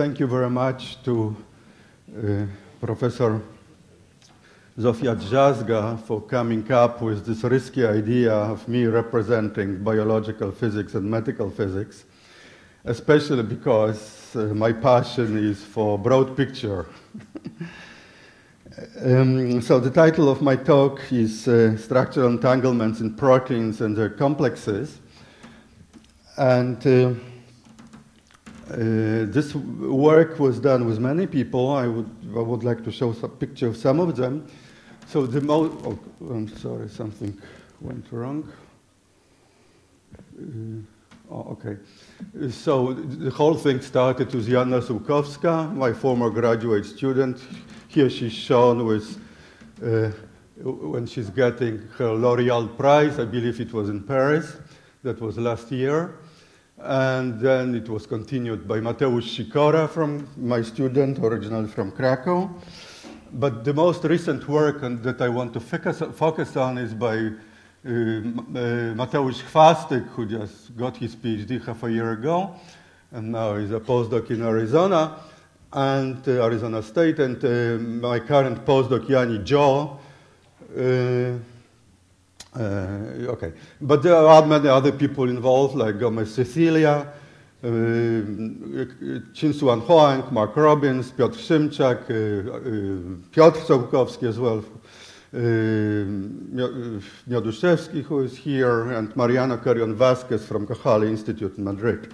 thank you very much to uh, Professor Zofia Drzazga for coming up with this risky idea of me representing biological physics and medical physics, especially because uh, my passion is for broad picture. um, so the title of my talk is uh, Structural Entanglements in Proteins and Their Complexes. And uh, this work was done with many people. I would, I would like to show a picture of some of them. So the most, oh, I'm sorry, something went wrong. Uh, oh, okay. So the whole thing started with Jana Sułkowska, my former graduate student. Here she's shown with uh, when she's getting her L'Oreal Prize. I believe it was in Paris. That was last year. And then it was continued by Mateusz Sikora, from my student, originally from Krakow. But the most recent work that I want to focus, on is by uh, uh, Mateusz Chwastyk, who just got his PhD half a year ago, and now is a postdoc in Arizona, and uh, Arizona State, and uh, my current postdoc, Yani Zhao, uh, okay, but there are many other people involved, like Gomez Cecilia, uh, Chin-Suan Huang, Mark Robbins, Piotr Szymczak, uh, uh, Piotr Sułkowski as well, uh, Mioduszewski, who is here, and Mariano Carrion Vázquez from Cajal Institute in Madrid.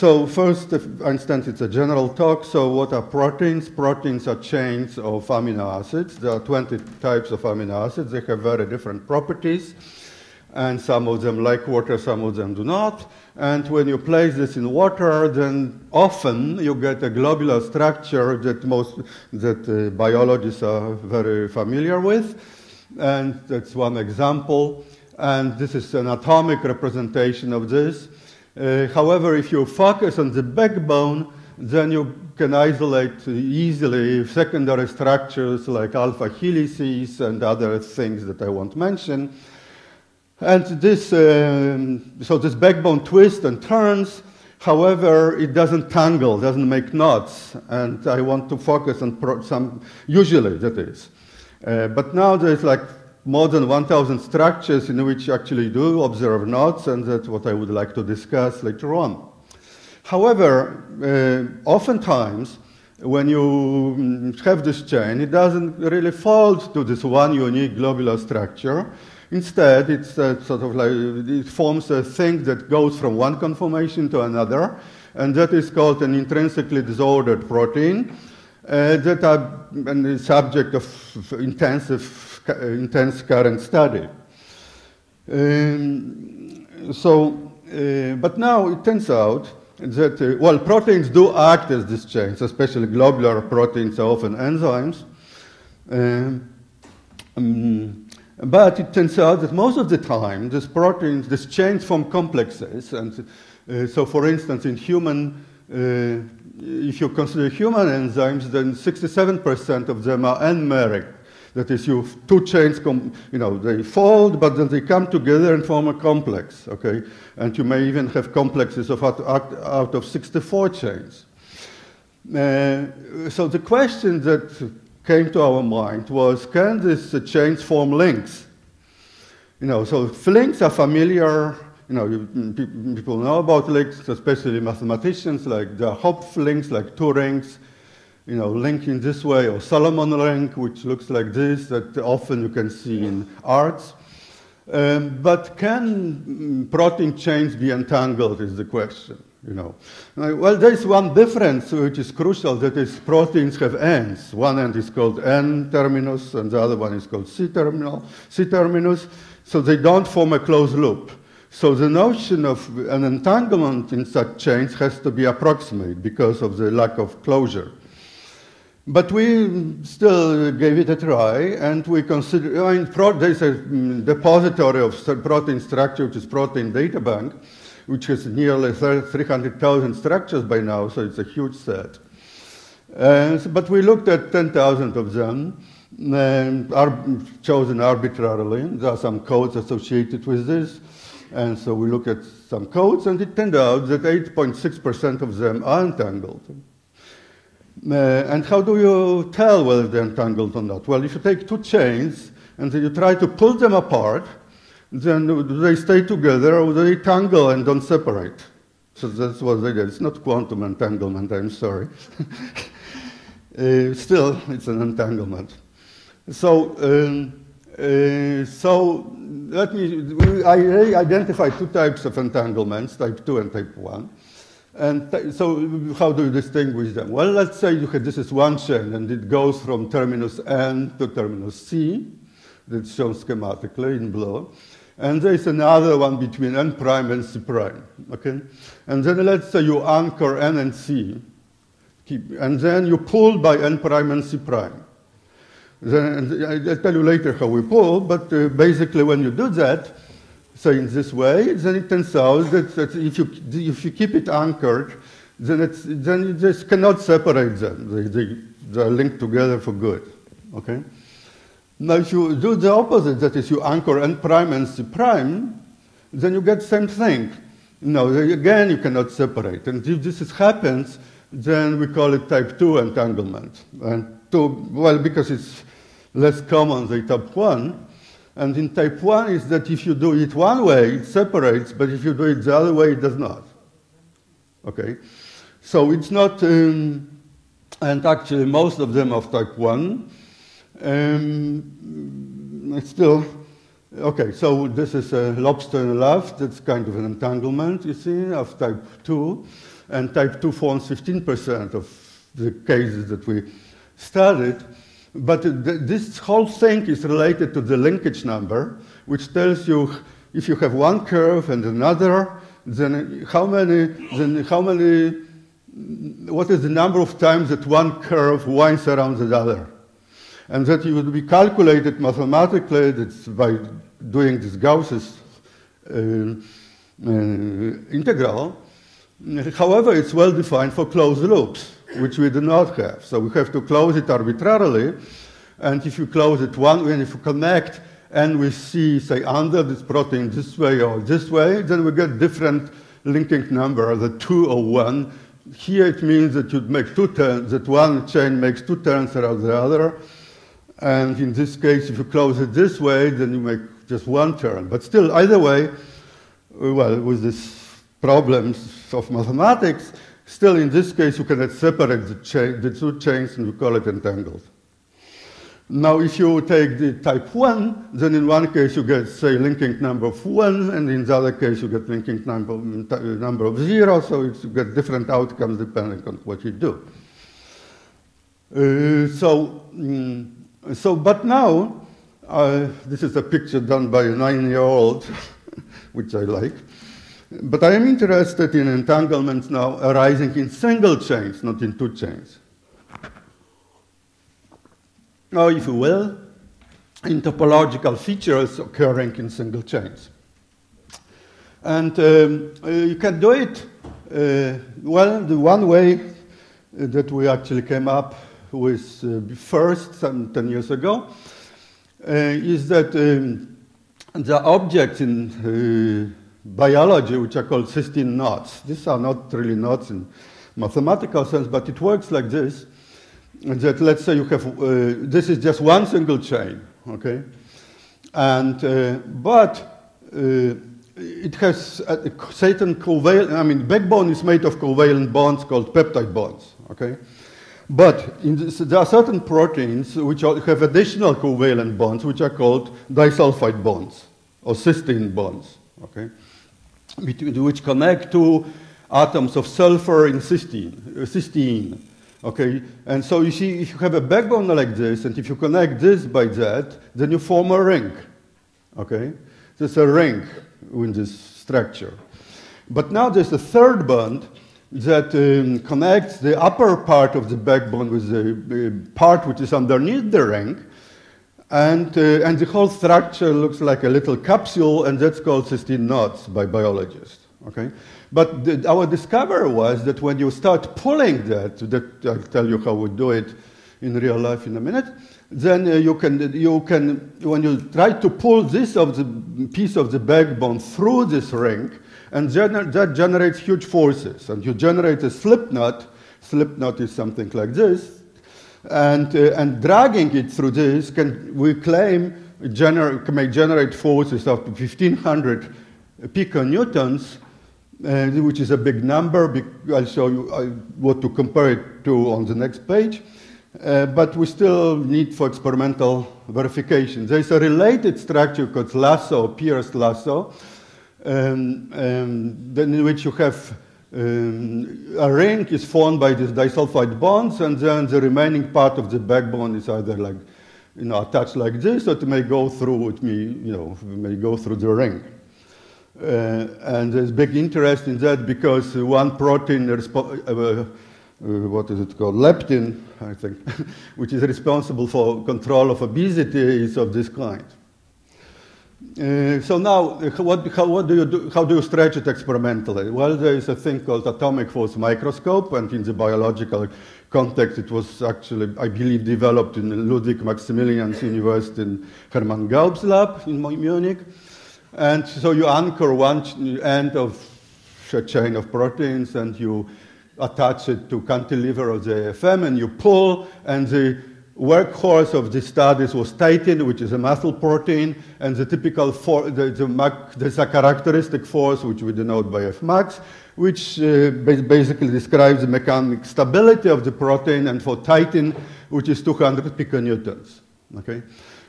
So first, I understand it's a general talk. So what are proteins? Proteins are chains of amino acids. There are 20 types of amino acids. They have very different properties. And some of them like water, some of them do not. And when you place this in water, then often you get a globular structure that most that uh, biologists are very familiar with. And that's one example. And this is an atomic representation of this. Uh, however, if you focus on the backbone, then you can isolate easily secondary structures like alpha helices and other things that I won't mention. And this, um, so this backbone twists and turns. However, it doesn't tangle, doesn't make knots. And I want to focus on some, usually that is. Uh, but now there's like more than 1,000 structures in which actually do observe knots, and that's what I would like to discuss later on. However, uh, oftentimes, when you mm, have this chain, it doesn't really fold to this one unique globular structure. Instead, it's sort of like it forms a thing that goes from one conformation to another, and that is called an intrinsically disordered protein uh, that are the subject of intensive intense current study. Um, so, uh, but now it turns out that, uh, well, proteins do act as these chains, especially globular proteins are often enzymes. Um, um, but it turns out that most of the time, these proteins, these chains form complexes. And uh, so, for instance, in human, uh, if you consider human enzymes, then 67% of them are n-meric that is, you two chains, come, you know, they fold, but then they come together and form a complex, okay? And you may even have complexes of out, out of 64 chains. Uh, so the question that came to our mind was, can these uh, chains form links? You know, so links are familiar, you know, you, people know about links, especially mathematicians, like the Hopf links, like two rings, you know, link in this way, or Solomon link, which looks like this, that often you can see in arts. Um, but can protein chains be entangled is the question, you know. Well, there's one difference which is crucial, that is proteins have ends. One end is called N-terminus, and the other one is called C-terminal, C-terminus, so they don't form a closed loop. So the notion of an entanglement in such chains has to be approximate because of the lack of closure. But we still gave it a try, and we consider, I mean, there's a mm, depository of protein structure, which is Protein Data Bank, which has nearly 300,000 structures by now, so it's a huge set. Uh, but we looked at 10,000 of them, and are chosen arbitrarily. There are some codes associated with this. And so we look at some codes, and it turned out that 8.6% of them are entangled. Uh, and how do you tell whether they're entangled or not? Well, if you take two chains and you try to pull them apart, then do they stay together or do they tangle and don't separate? So that's what they did. It's not quantum entanglement, I'm sorry. uh, still, it's an entanglement. So, um, uh, so let me, I identified two types of entanglements, type 2 and type 1. And so how do you distinguish them? Well, let's say you have, this is one chain, and it goes from terminus N to terminus C. That's shown schematically in blue. And there's another one between N prime and C prime, okay? And then let's say you anchor N and C, keep, and then you pull by N prime and C prime. Then, I'll tell you later how we pull, but uh, basically when you do that, say in this way, then it turns out that, that if, you, if you keep it anchored, then, it's, then you just cannot separate them. They, they, they are linked together for good, okay? Now if you do the opposite, that is you anchor N prime and C prime, then you get same thing. No, again, you cannot separate. And if this is, happens, then we call it type 2 entanglement. And two, well, because it's less common than type 1. And in type 1 is that if you do it one way, it separates, but if you do it the other way, it does not. Okay? So it's not, um, and actually most of them are type 1. Um, still, okay, so this is a lobster left. That's kind of an entanglement, you see, of type 2. And type 2 forms 15% of the cases that we studied. But this whole thing is related to the linkage number, which tells you if you have one curve and another, then how many, then how many, what is the number of times that one curve winds around the other? And that it would be calculated mathematically that's by doing this Gauss's uh, uh, integral. However, it's well defined for closed loops which we do not have. So we have to close it arbitrarily. And if you close it one way, and if you connect and we see, say, under this protein this way or this way, then we get different linking number, the two or one. Here it means that you make two turns, that one chain makes two turns around the other. And in this case, if you close it this way, then you make just one turn. But still, either way, well, with these problems of mathematics, Still, in this case, you cannot separate the, chain, the two chains and you call it entangled. Now, if you take the type 1, then in one case you get, say, linking number of 1, and in the other case you get linking number, number of 0, so you get different outcomes depending on what you do. Uh, so, mm, so, but now, uh, this is a picture done by a nine-year-old, which I like. But I am interested in entanglements now arising in single chains, not in two chains. Now, if you will, in topological features occurring in single chains. And um, uh, you can do it, uh, well, the one way that we actually came up with uh, first, some 10 years ago, uh, is that um, the objects in uh, biology, which are called cysteine knots. These are not really knots in mathematical sense, but it works like this. That let's say you have, uh, this is just one single chain, okay? And, uh, but uh, it has a certain covalent, I mean, backbone is made of covalent bonds called peptide bonds, okay? But this, there are certain proteins which are, have additional covalent bonds, which are called disulfide bonds or cysteine bonds, okay? Which connect two atoms of sulfur in cysteine, cysteine. Okay, and so you see, if you have a backbone like this, and if you connect this by that, then you form a ring. Okay, there's a ring in this structure. But now there's a third bond that um, connects the upper part of the backbone with the uh, part which is underneath the ring, and, uh, and the whole structure looks like a little capsule, and that's called cysteine knots by biologists. Okay? But the, our discovery was that when you start pulling that, that, I'll tell you how we do it in real life in a minute, then uh, you can, you can, when you try to pull this of the piece of the backbone through this ring, and gener that generates huge forces, and you generate a slip knot. Slip knot is something like this, and, uh, and dragging it through this can, we claim, gener may generate forces up to 1500 piconewtons, uh, which is a big number. I'll show you uh, what to compare it to on the next page. Uh, but we still need for experimental verification. There's a related structure called lasso, Pierce lasso, um, um, in which you have um, a ring is formed by these disulfide bonds, and then the remaining part of the backbone is either like, you know, attached like this, or it may go through, may, you know, may go through the ring. Uh, and there's big interest in that because one protein, uh, uh, what is it called, leptin, I think, which is responsible for control of obesity, is of this kind. Uh, so now, uh, what, how, what do you do, how do you stretch it experimentally? Well, there is a thing called atomic force microscope, and in the biological context, it was actually, I believe, developed in Ludwig Maximilians University in Hermann Gaub's lab in Munich. And so you anchor one end of a chain of proteins, and you attach it to cantilever of the AFM and you pull, and the workhorse of the studies was titin, which is a muscle protein, and the typical for, the, the there's a characteristic force, which we denote by Fmax, which uh, basically describes the mechanical stability of the protein, and for titin, which is 200 piconewtons. Okay?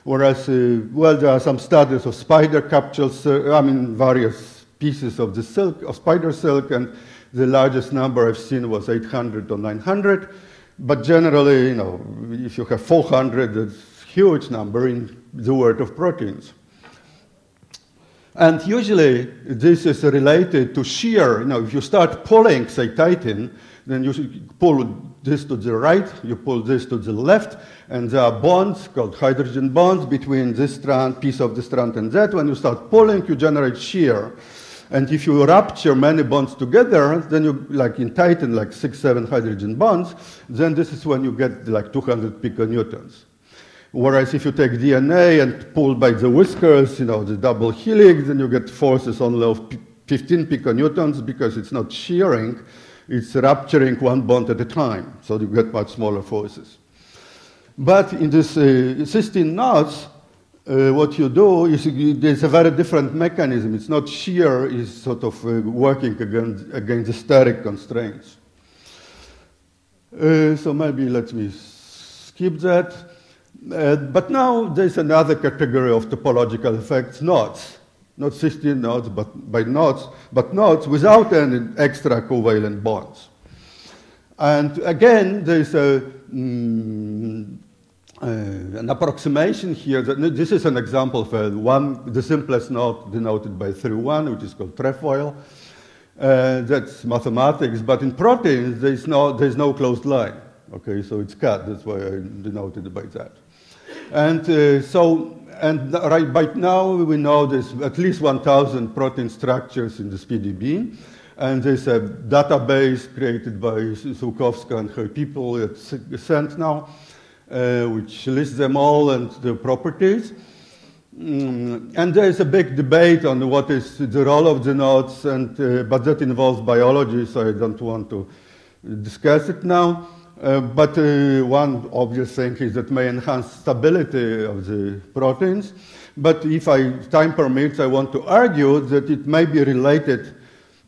Whereas, uh, well, there are some studies of spider capsules, uh, I mean, various pieces of the silk, of spider silk, and the largest number I've seen was 800 or 900. But generally, you know, if you have 400, that's a huge number in the world of proteins. And usually, this is related to shear. You know, if you start pulling, say, titin, then you pull this to the right, you pull this to the left, and there are bonds called hydrogen bonds between this strand, piece of the strand, and that. When you start pulling, you generate shear. And if you rupture many bonds together, then you, like in titin, like six, seven hydrogen bonds, then this is when you get like 200 piconewtons. Whereas if you take DNA and pull by the whiskers, you know, the double helix, then you get forces only of 15 piconewtons because it's not shearing, it's rupturing one bond at a time. So you get much smaller forces. But in this uh, cysteine knots, uh, what you do is there's a very different mechanism. It's not shear, it's sort of uh, working against, against the steric constraints. Uh, so maybe let me skip that. Uh, but now there's another category of topological effects, knots. Not cysteine knots, but by knots, but knots without any extra covalent bonds. And again, there's a mm, uh, an approximation here. That, this is an example of one, the simplest knot denoted by 3-1, which is called trefoil. Uh, that's mathematics, but in proteins, there's no, there's no closed line. Okay, so it's cut, that's why I denoted it by that. And uh, so, and right by now, we know there's at least 1,000 protein structures in the PDB. And there's a database created by Sułkowska and her people at CENT now which lists them all and the properties. Mm, and there is a big debate on what is the role of the knots, and, uh, but that involves biology, so I don't want to discuss it now. Uh, but uh, one obvious thing is that may enhance stability of the proteins. But if I, time permits, I want to argue that it may be related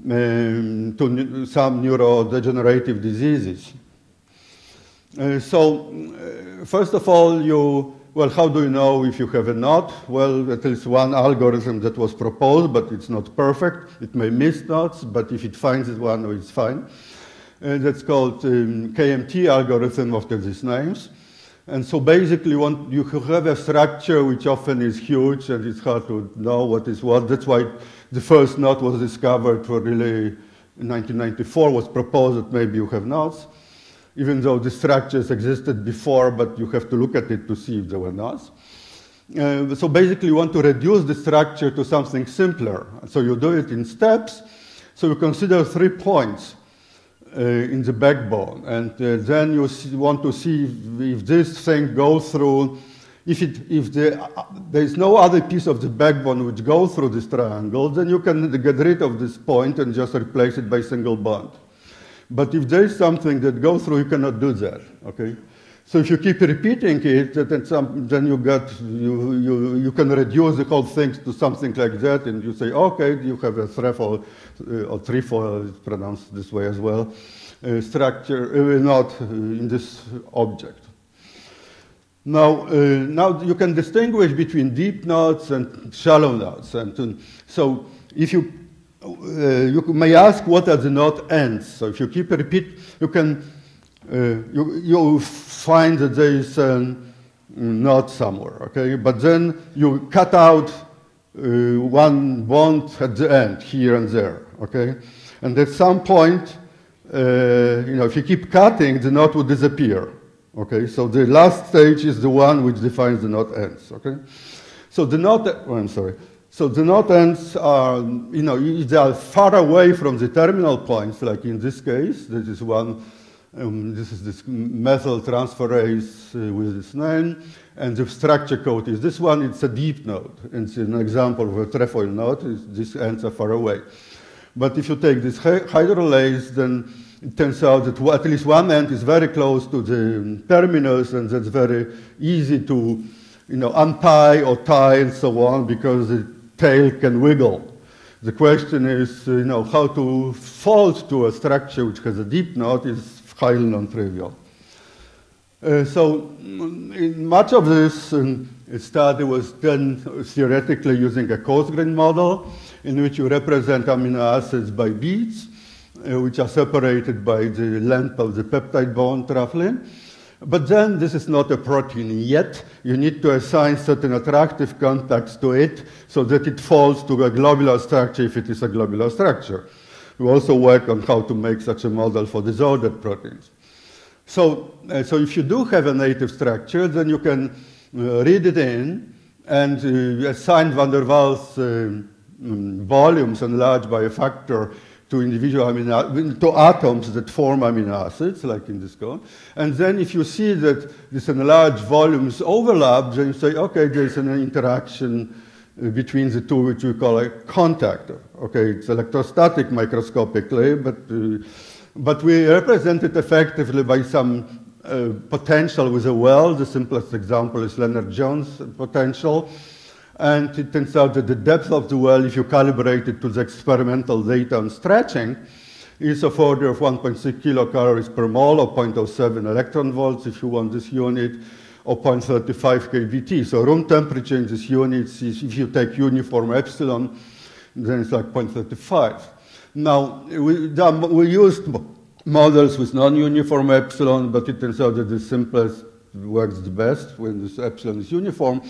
um, to some neurodegenerative diseases. Uh, so, uh, first of all, you, well, how do you know if you have a knot? Well, at least one algorithm that was proposed, but it's not perfect. It may miss knots, but if it finds one, it's fine. Uh, that's called um, KMT algorithm after these names. And so basically, one, you have a structure which often is huge and it's hard to know what is what. That's why the first knot was discovered for really in 1994 was proposed that maybe you have knots even though the structures existed before, but you have to look at it to see if there were not. Uh, so basically, you want to reduce the structure to something simpler. So you do it in steps. So you consider three points. uh, in the backbone. And uh, then you want to see if, if, this thing goes through, if, it, if the, uh, there is no other piece of the backbone which goes through this triangle, then you can get rid of this point and just replace it by a single bond. But if there is something that goes through, you cannot do that, okay? So if you keep repeating it, then, some, then you get you, you, you can reduce the whole thing to something like that, and you say, okay, you have a threefold uh, or threefold, it's pronounced this way as well, uh, structure uh, not uh, in this object. Now, uh, now you can distinguish between deep knots and shallow knots, and so if you you may ask what are the knot ends. So if you keep repeat, you can you you find that there is a knot somewhere, okay? But then you cut out uh, one bond at the end, here and there, okay? And at some point, uh, you know, if you keep cutting, the knot will disappear, okay? So the last stage is the one which defines the knot ends, okay? So the knot, oh, I'm sorry. So the knot ends are, you know, they are far away from the terminal points, like in this case, this is one um, this is this methyl transferase uh, with this name, and the structure code is this one. It's a deep knot. It's an example of a trefoil knot. these ends are far away. But if you take this hydrolase, then it turns out that at least one end is very close to the terminus, and that's very easy to you know, untie or tie and so on because the tail can wiggle. The question is, you know, how to fold to a structure which has a deep knot is highly non-trivial. Uh, so mm, much of this um, study was done theoretically using a coarse-grained model in which you represent amino acids by beads, uh, which are separated by the length of the peptide bond roughly. But then this is not a protein yet. You need to assign certain attractive contacts to it so that it falls to a globular structure if it is a globular structure. We also work on how to make such a model for disordered proteins. So, uh, so if you do have a native structure, then you can uh, read it in and uh, assign van der Waals um, volumes enlarged by a factor to individual amino to atoms that form amino acids, like in this code. And then if you see that these enlarged volumes overlap, then you say, okay, there's an interaction uh, between the two, which we call a contact. Okay, it's electrostatic microscopically, but, uh, but we represent it effectively by some uh, potential with a well. The simplest example is Lennard-Jones potential. And it turns out that the depth of the well, if you calibrate it to the experimental data on stretching, is of order of 1.6 kilocalories per mole or 0.07 electron volts if you want this unit or 0.35 kVt. So room temperature in this unit is, if you take uniform epsilon, then it's like 0.35. Now, we, we used models with non-uniform epsilon, but it turns out that the simplest works the best when this epsilon is uniform,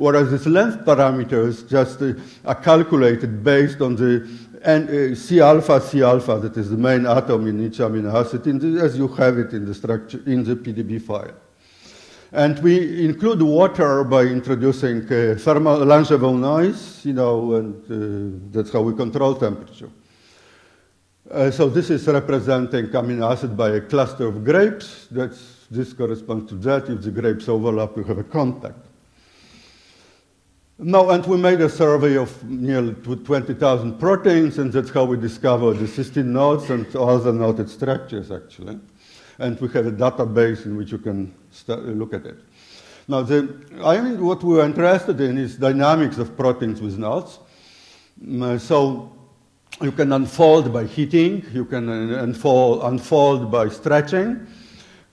whereas this length parameters just uh, are calculated based on the and, uh, C alpha, C alpha, that is the main atom in each amino acid, the, as you have it in the structure in the PDB file. And we include water by introducing uh, thermal Langevin noise, you know, and uh, that's how we control temperature. Uh, so this is representing amino acid by a cluster of grapes. That's, this corresponds to that. If the grapes overlap, you have a contact. Now, and we made a survey of nearly 20,000 proteins, and that's how we discovered the cysteine knots and other knotted structures, actually and we have a database in which you can look at it. Now, the, I mean, what we're interested in is dynamics of proteins with knots. Mm, so you can unfold by heating, you can uh, unfold, unfold by stretching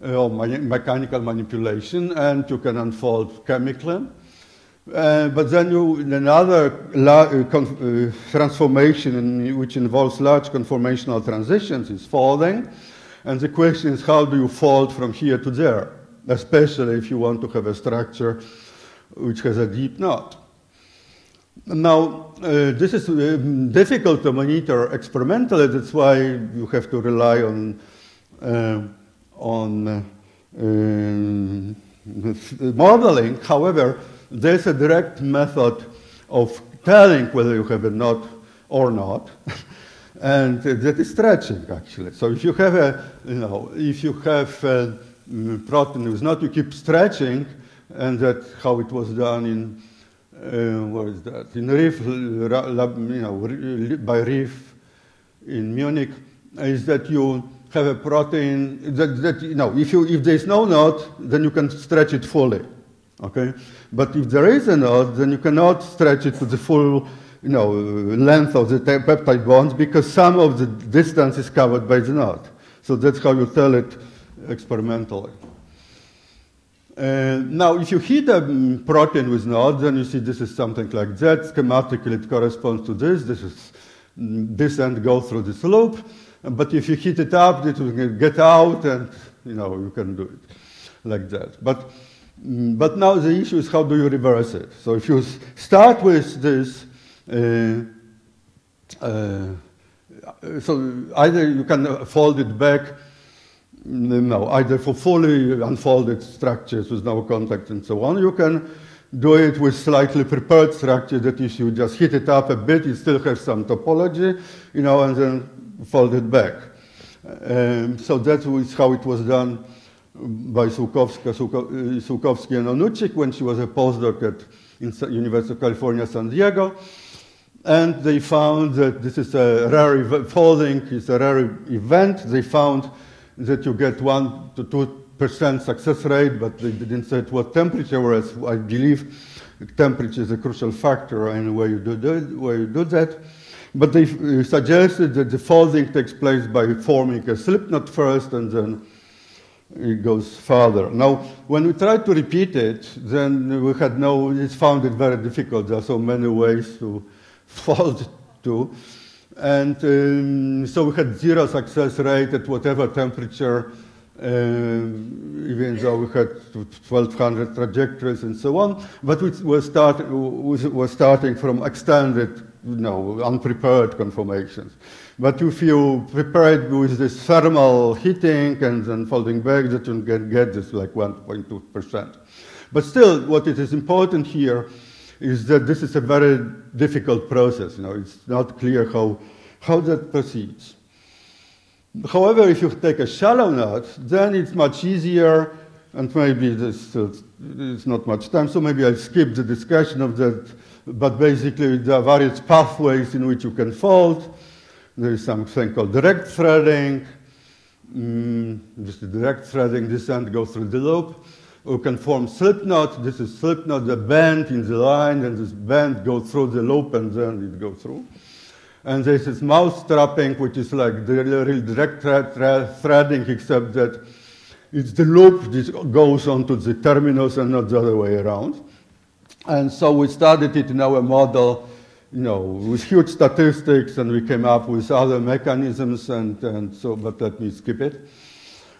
uh, or mechanical manipulation, and you can unfold chemically. Uh, but then you, another uh, uh, transformation in, which involves large conformational transitions is folding. And the question is, how do you fold from here to there, especially if you want to have a structure which has a deep knot. Now, uh, this is uh, difficult to monitor experimentally. That's why you have to rely on, uh, on uh, um, modeling. However, there's a direct method of telling whether you have a knot or not. and that is stretching actually. So if you have a, you know, if you have a mm, protein with not, you keep stretching, and that's how it was done in, uh, what is that, in Rief, you know, by Rief in Munich, is that you have a protein that, that you know, if, you, if there is no knot, then you can stretch it fully, okay? But if there is a knot, then you cannot stretch it to the full you know, length of the peptide bonds because some of the distance is covered by the knot. So that's how you tell it experimentally. Uh, now, if you hit a protein with knot, then you see this is something like that. Schematically, it corresponds to this. This is this end goes through this loop. But if you heat it up, it will get out, and you know you can do it like that. But but now the issue is how do you reverse it? So if you start with this uh, uh, so either you can fold it back, no, either for fully unfolded structures with no contact and so on. You can do it with slightly prepared structure that if you just heat it up a bit, you still have some topology, you know, and then fold it back. Um, so that was how it was done by Sułkowska, Sułkowski and Onuchic when she was a postdoc at University of California, San Diego. And they found that this is a rare folding, it's a rare event. They found that you get 1 to 2% success rate, but they didn't say it what temperature, whereas I believe temperature is a crucial factor in where you do, where you do that. But they uh, suggested that the folding takes place by forming a slip knot first and then it goes further. Now, when we tried to repeat it, then we had no, it found it very difficult. There are so many ways to fold to. And um, so we had zero success rate at whatever temperature, uh, even though we had 1200 trajectories and so on. But we were, start, we were starting from extended, you know, unprepared conformations. But if you prepare it with this thermal heating and then folding back, that you can get this like 1.2%. But still, what it is important here is that this is a very difficult process. You know, it's not clear how, how that proceeds. However, if you take a shallow knot, then it's much easier, and maybe this is not much time, so maybe I'll skip the discussion of that. But basically, there are various pathways in which you can fold. There is something called direct threading. Mm, just direct threading, this end goes through the loop we can form slip knot. This is slip knot, the bend in the line, and this bend goes through the loop, and then it goes through. And this is mousetrapping, which is like the real direct thread, thread, threading, except that it's the loop that goes onto the terminus and not the other way around. And so we studied it in our model, you know, with huge statistics, and we came up with other mechanisms, and, and so, but let me skip it.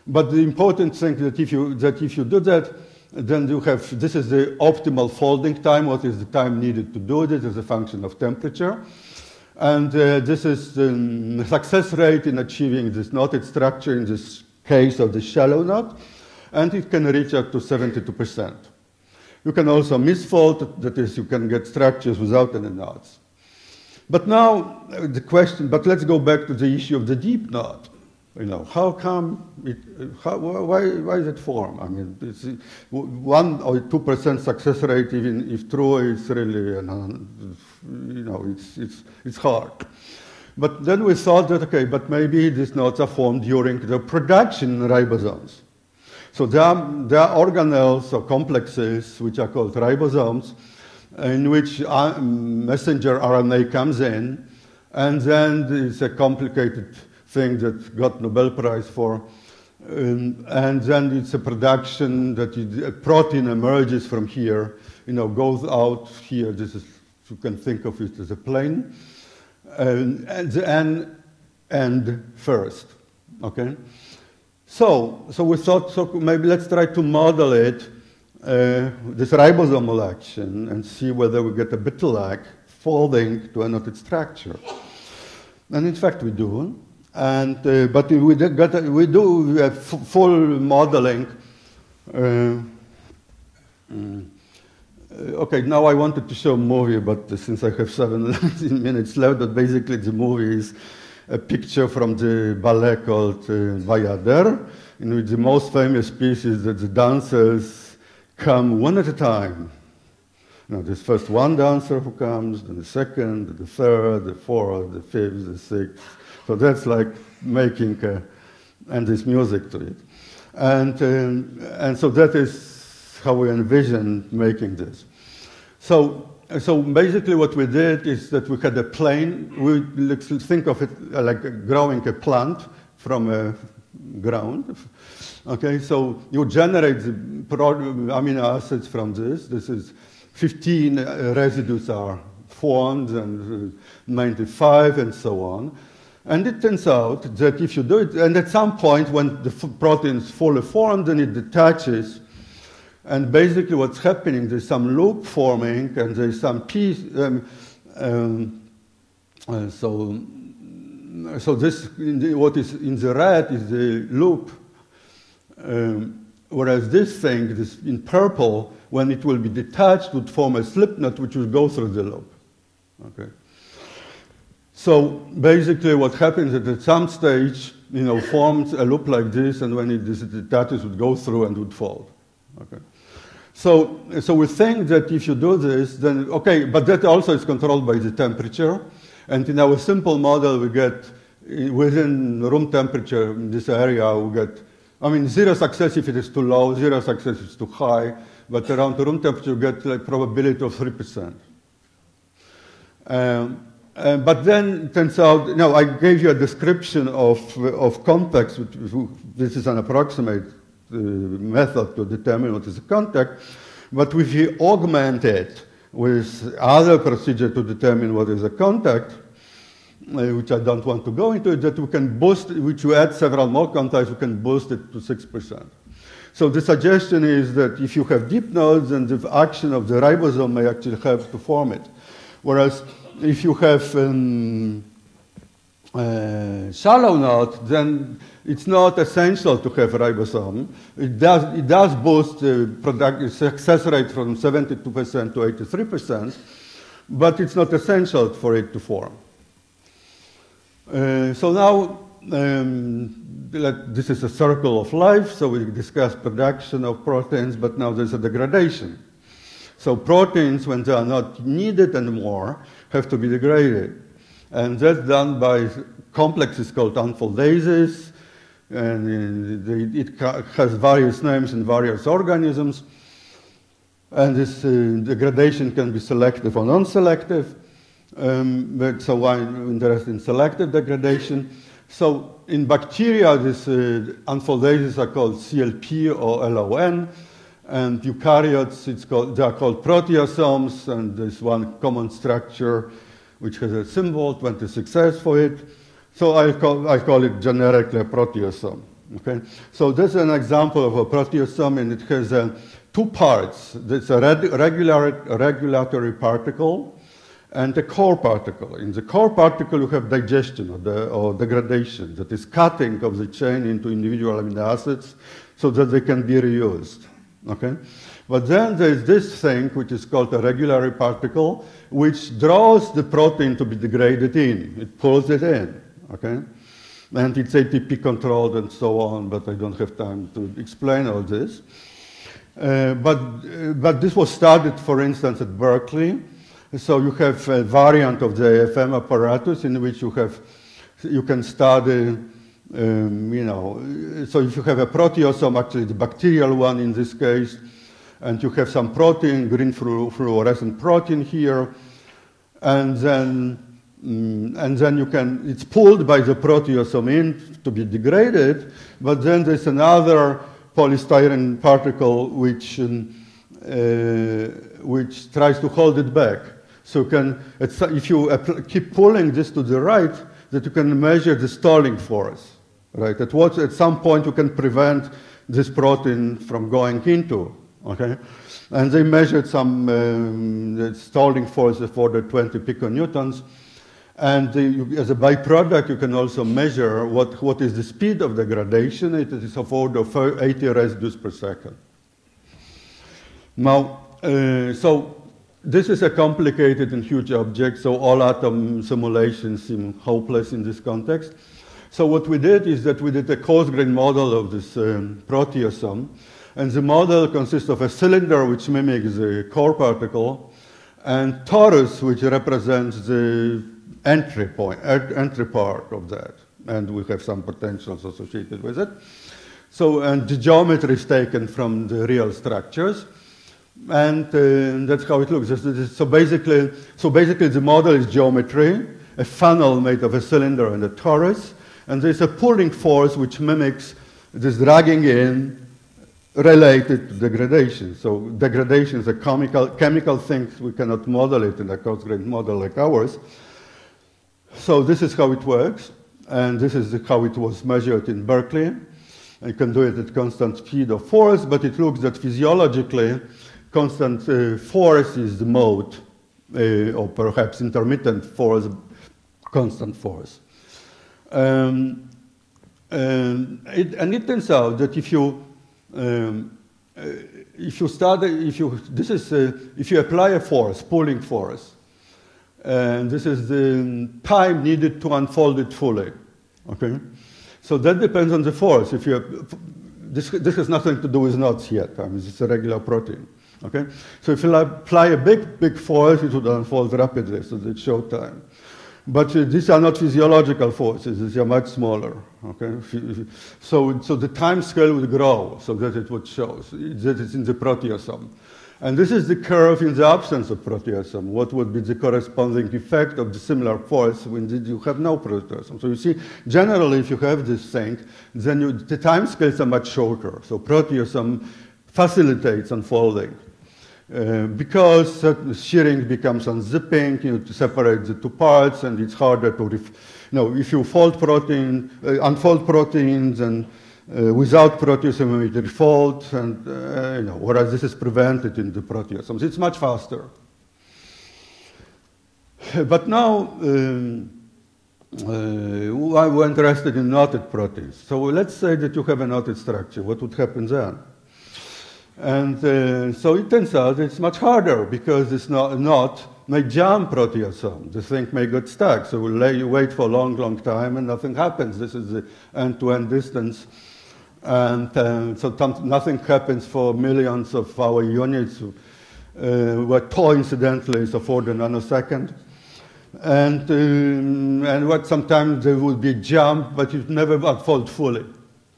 But the important thing that if you, that if you do that, then you have, this is the optimal folding time, what is the time needed to do this as a function of temperature. And uh, this is the success rate in achieving this knotted structure in this case of the shallow knot, and it can reach up to 72%. You can also misfold, that is, you can get structures without any knots. But now uh, the question, but let's go back to the issue of the deep knot. You know, how come it, how, why, why is it form? I mean, it's one or two percent success rate, even if true, is really, you know, it's, it's, it's hard. But then we thought that, okay, but maybe these knots are formed during the production ribosomes. So there are, there are organelles or complexes which are called ribosomes, in which uh, messenger RNA comes in, and then it's a complicated thing that got Nobel Prize for. Um, and then it's a production that a protein emerges from here, you know, goes out here. This is, you can think of it as a plane. And, and end first, okay? So, so we thought, so maybe let's try to model it, uh, this ribosomal action, and see whether we get a bit lag folding to a knotted structure. And in fact, we do. And, uh, but we, got, we do full modeling. Uh, mm, okay, now I wanted to show a movie, but since I have seven minutes left, but basically the movie is a picture from the ballet called uh, in which the most famous piece is that the dancers come one at a time. Now, there's first one dancer who comes, then the second, the third, the fourth, the fifth, the sixth. So that's like making, uh, and there's music to it. And, um, and so that is how we envision making this. So, so basically what we did is that we had a plane, we think of it like growing a plant from a ground. Okay, so you generate the amino acids from this. This is 15 uh, residues are formed and uh, 95 and so on. And it turns out that if you do it, and at some point when the protein is fully formed, and it detaches. And basically what's happening, there's some loop forming and there's some piece. Um, um, uh, so, so this, the, what is in the red is the loop. Um, whereas this thing, this in purple, when it will be detached, would form a slip knot which will go through the loop. Okay. So basically what happens is that at some stage, you know, forms a loop like this, and when it detaches, would go through and would fold. Okay. So, so we think that if you do this, then, okay, but that also is controlled by the temperature. And in our simple model, we get, within room temperature in this area, we get, I mean, zero success if it is too low, zero success if it's too high, but around room temperature, you get like probability of 3%. Um, uh, but then it turns out, know, I gave you a description of, of context. This is an approximate method to determine what is a contact. But if you augment it with other procedure to determine what is a contact, uh, which I don't want to go into, that we can boost, which we add several more contacts, we can boost it to 6%. So the suggestion is that if you have deep knots, then the action of the ribosome may actually help to form it. Whereas if you have um, uh, shallow knot, then it's not essential to have ribosome. It does, it does boost the product, success rate from 72% to 83%, but it's not essential for it to form. Uh, so now, um, this is a circle of life, so we discussed production of proteins, but now there's a degradation. So proteins, when they are not needed anymore, have to be degraded. And that's done by complexes called unfoldases, and it has various names in various organisms. And this uh, degradation can be selective or non-selective. Um, but so I'm interested in selective degradation. So in bacteria, these uh, unfoldases are called CLP or LON. And eukaryotes, it's called, they are called proteasomes, and there's one common structure which has a symbol, 26S for it. So I call, I call it generically a proteasome. Okay? So this is an example of a proteasome, and it has uh, two parts. It's a regular, regulatory particle and a core particle. In the core particle, you have digestion or, the, or degradation, that is cutting of the chain into individual amino acids so that they can be reused. Okay? But then there's this thing which is called a regulatory particle, which draws the protein to be degraded in. It pulls it in. Okay? And it's ATP controlled and so on, but I don't have time to explain all this. Uh, but, uh, but this was studied, for instance, at Berkeley. So you have a variant of the AFM apparatus in which you have you can study um, you know, so if you have a proteasome, actually the bacterial one in this case, and you have some protein, green fluorescent protein here, and then um, and then you can, it's pulled by the proteasome in to be degraded, but then there's another polystyrene particle which, um, uh, which tries to hold it back. So can, if you keep pulling this to the right, that you can measure the stalling force right? At what, at some point you can prevent this protein from going into, okay? And they measured some um, stalling force for the 20 piconewtons. And the, as a byproduct, you can also measure what, what is the speed of degradation. It is of order of 80 residues per second. Now, uh, so this is a complicated and huge object, so all atom simulations seem hopeless in this context. So what we did is that we did a coarse-grained model of this um, proteasome, and the model consists of a cylinder which mimics the core particle, and torus which represents the entry point, entry part of that, and we have some potentials associated with it. So, and the geometry is taken from the real structures, and uh, that's how it looks. So basically, so basically, the model is geometry, a funnel made of a cylinder and a torus, and there's a pulling force which mimics this dragging in related to degradation. So degradation is a chemical, chemical thing. We cannot model it in a coarse-grained model like ours. So this is how it works, and this is how it was measured in Berkeley. You can do it at constant speed of force, but it looks that physiologically, constant uh, force is the mode, uh, or perhaps intermittent force, constant force. Um, and, it, and, it, turns out that if you um, uh, if you start, if you this is uh, if you apply a force, pulling force, and this is the time needed to unfold it fully. Okay, so that depends on the force. If you this this has nothing to do with knots yet. I mean, it's a regular protein. Okay, so if you apply a big big force, it would unfold rapidly, so it's short time. But uh, these are not physiological forces, these are much smaller. Okay? So, so the time scale would grow so that it would show that it's in the proteasome. And this is the curve in the absence of proteasome. What would be the corresponding effect of the similar force when you have no proteasome? So you see, generally, if you have this thing, then you, the time scales are much shorter. So proteasome facilitates unfolding. Uh, because shearing becomes unzipping, you know, to separate the two parts, and it's harder to, you know, if you fold protein, uh, unfold proteins, and uh, without proteasome it refolds, and uh, you know, whereas this is prevented in the proteasomes, it's much faster. But now um, uh, we're interested in knotted proteins. So let's say that you have a knotted structure. What would happen then? And uh, so it turns out it's much harder because it's not, knot may jam proteasome. The thing may get stuck. So we'll lay, you wait for a long, long time and nothing happens. This is the end-to-end distance. And uh, so nothing happens for millions of our units, uh, where tau incidentally is of order nanosecond. And, um, and what sometimes there will be jump, but it never unfold fully,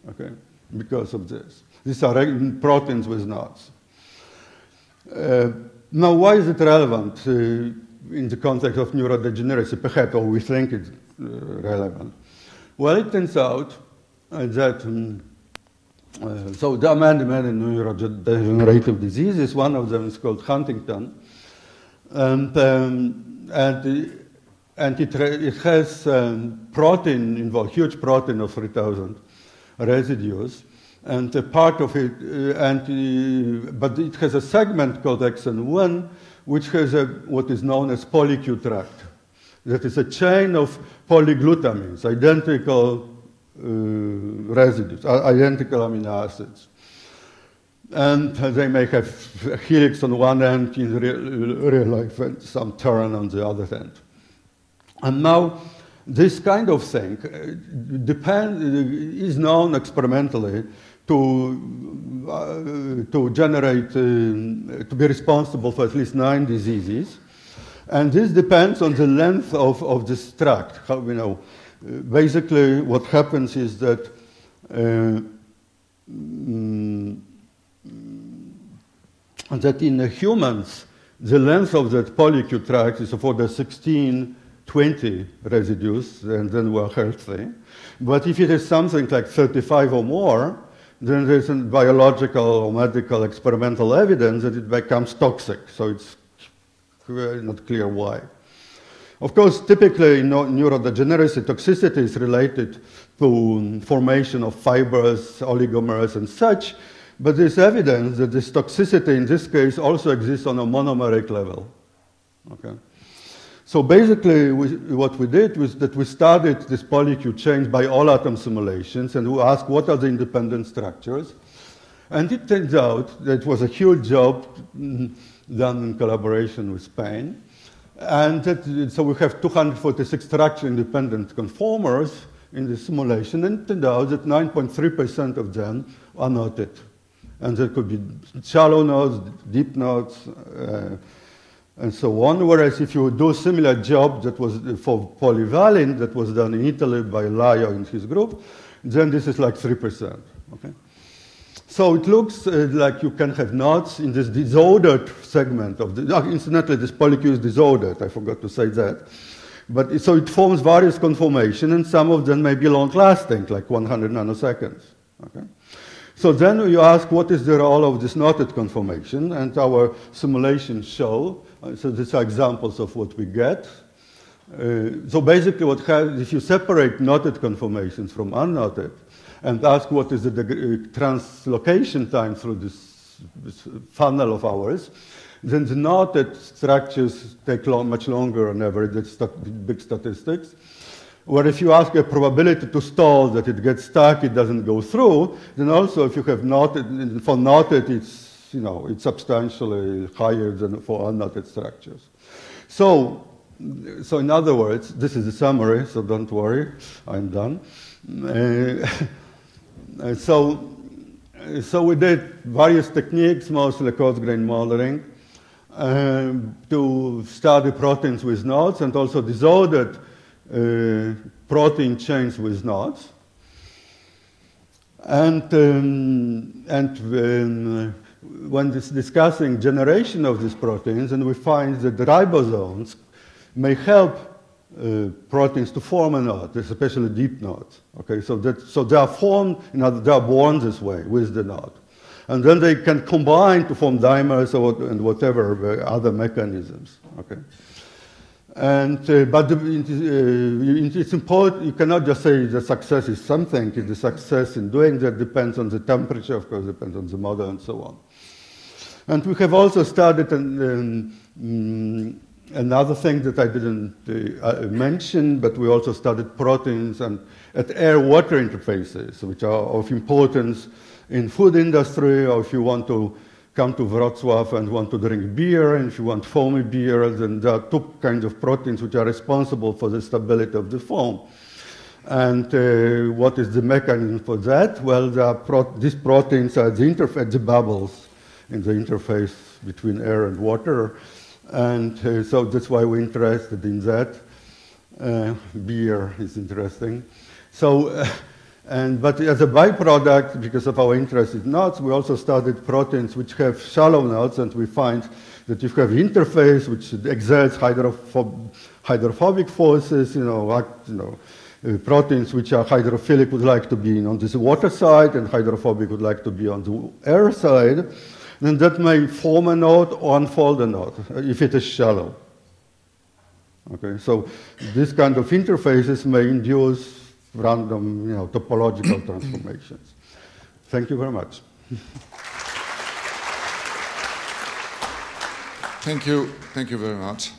okay, because of this. These are proteins with knots. Uh, now, why is it relevant uh, in the context of neurodegeneracy, perhaps, or we think it's uh, relevant? Well, it turns out uh, that, um, uh, so there are many, many neurodegenerative diseases. One of them is called Huntington. And, um, and, and it, it has um, protein involved, huge protein of 3,000 residues and a part of it, uh, and, uh, but it has a segment called exon 1, which has a, what is known as polyQ tract. That is a chain of polyglutamines, identical uh, residues, identical amino acids. And they may have a helix on one end in real, real life and some turn on the other end. And now, this kind of thing uh, depend, is known experimentally to, uh, to generate, uh, to be responsible for at least nine diseases. And this depends on the length of, of this tract. How, you know, basically what happens is that uh, mm, that in humans, the length of that polyQ tract is for the 16, 20 residues, and then we're healthy. But if it is something like 35 or more, then there's biological or medical experimental evidence that it becomes toxic. So it's not clear why. Of course, typically in neurodegeneracy, toxicity is related to formation of fibers, oligomers, and such, but there's evidence that this toxicity in this case also exists on a monomeric level. Okay. So basically, we, what we did was that we studied this polyQ change by all atom simulations, and we asked what are the independent structures. And it turns out that it was a huge job mm, done in collaboration with Spain. And that, so we have 246 structure-independent conformers in the simulation, and it turned out that 9.3% of them are knotted. And there could be shallow knots, deep knots, uh, and so on. Whereas if you do a similar job that was for polyvalent, that was done in Italy by Laio and his group, then this is like 3%. Okay? So it looks uh, like you can have knots in this disordered segment of the, oh, incidentally, this polyQ is disordered, I forgot to say that. But it, so it forms various conformations, and some of them may be long-lasting, like 100 nanoseconds. Okay? So then you ask, what is the role of this knotted conformation? And our simulations show, so these are examples of what we get. Uh, so basically what happens, if you separate knotted conformations from unknotted, and ask what is the uh, translocation time through this, this, funnel of ours, then the knotted structures take long, much longer on average, that's big statistics. Where if you ask a probability to stall that it gets stuck, it doesn't go through, then also if you have knotted, for knotted, it's, you know, it's substantially higher than for unknotted structures. So, so in other words, this is a summary, so don't worry, I'm done. Uh, uh, so, uh, so we did various techniques, mostly coarse grain modeling, um, to study proteins with knots and also disordered uh, protein chains with knots. And, um, and um, when discussing generation of these proteins, and we find that the ribosomes may help uh, proteins to form a knot, especially deep knots. Okay, so that so they are formed, they are born this way with the knot, and then they can combine to form dimers or and whatever uh, other mechanisms. Okay, and uh, but the, uh, it's important. You cannot just say the success is something. The success in doing that depends on the temperature, of course, depends on the model and so on. And we have also studied and. Um, another thing that I didn't uh, uh, mention, but we also studied proteins and at air-water interfaces, which are of importance in food industry, or if you want to come to Wrocław and want to drink beer, and if you want foamy beer, then there are two kinds of proteins which are responsible for the stability of the foam. And uh, what is the mechanism for that? Well, pro these proteins are the interface, the bubbles in the interface between air and water. And uh, so that's why we're interested in that. Uh, beer is interesting. So, uh, and, but as a byproduct, because of our interest in knots, we also studied proteins which have shallow knots, and we find that if you have interface which exerts hydrophob hydrophobic forces, you know, act, you know uh, proteins which are hydrophilic would like to be on this water side, and hydrophobic would like to be on the air side then that may form a knot or unfold a knot uh, if it is shallow. Okay, so this kind of interfaces may induce random, you know, topological transformations. Thank you very much. Thank you. Thank you very much.